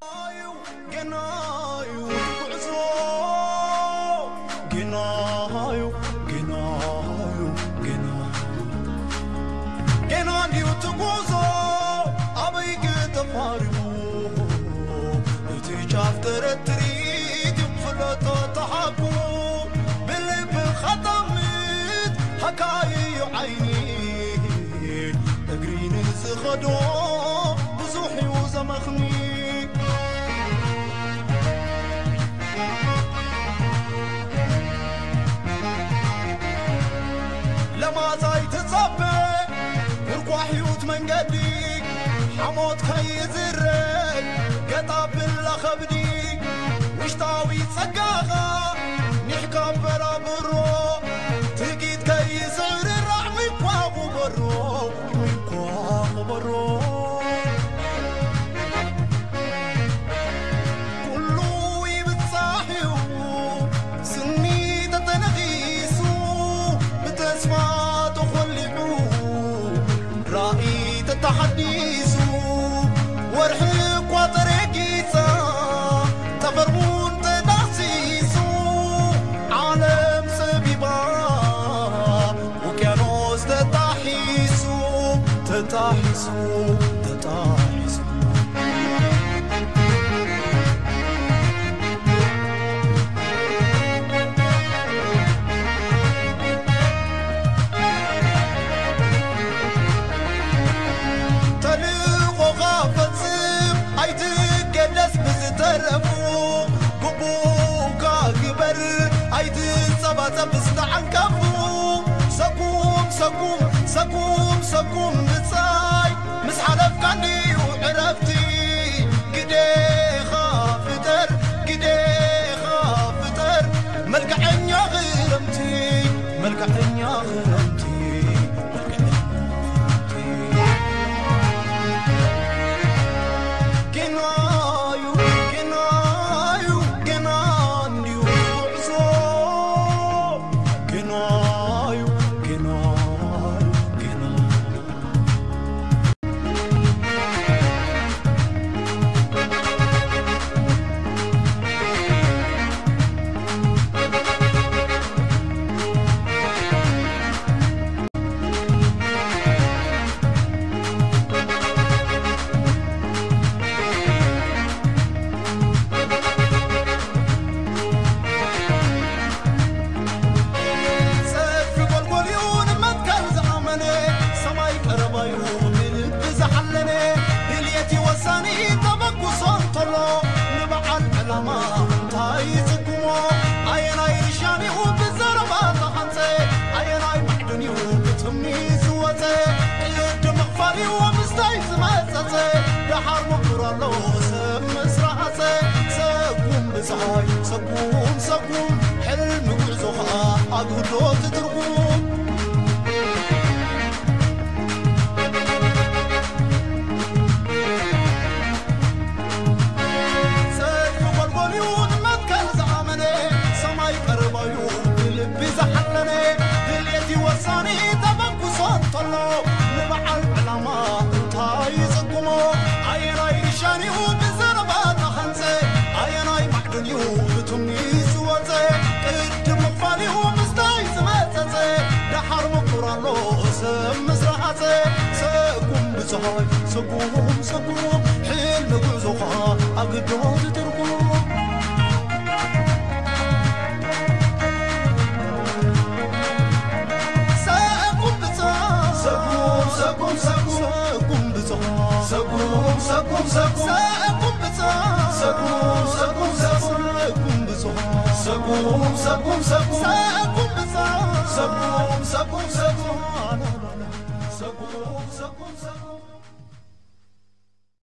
Oh, you, you know. ለማዛይ ትጸበ ጉርጓሕ ሕይወት መንገዲ ሓሞት ከይዝረግ ገጣብላ ኸብዲ ውሽጣዊ ጸጋኻ تحديسو ورحيق وطريقيسا تفرون تدعسيسو عالم سبيبا وكانوز تتحيسو تتحيسو ሰኩም ሰኩም ሰኩም ምጻይ ምስ ሓለፍካ እንዲዩ ዕረፍቲ ግዴኻ ፍጠር ግዴኻ ፍጠር መልክዐኛ ኽረምቲ ሰጉም ብፀሓይ ሰጉም ሰጉም ሕልሚ ጉዕዞ ኸዓ ኣግህዶ ትትርጉም زخاي سقوم سقوم حيل مقع زخا أقدود ترقوم سقوم بزا سقوم سقوم سقوم سقوم سقوم سقوم سقوم سقوم سقوم سقوم سقوم سقوم سقوم سقوم سقوم سقوم sabun sabun sabun